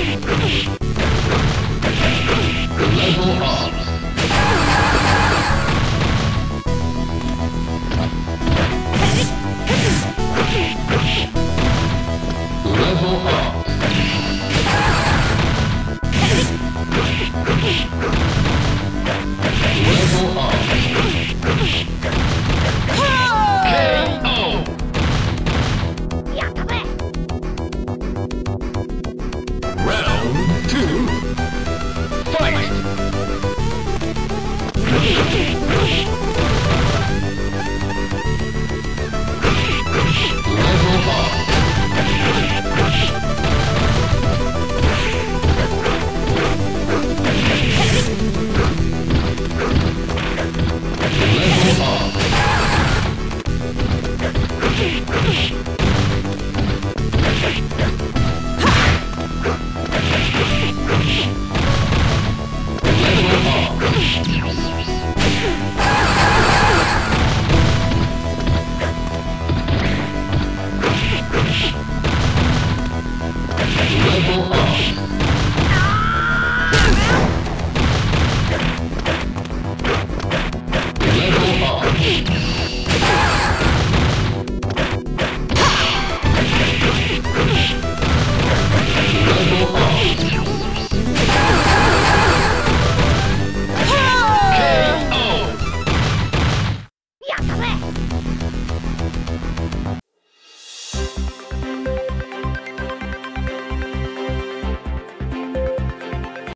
Level up. Two. Level up.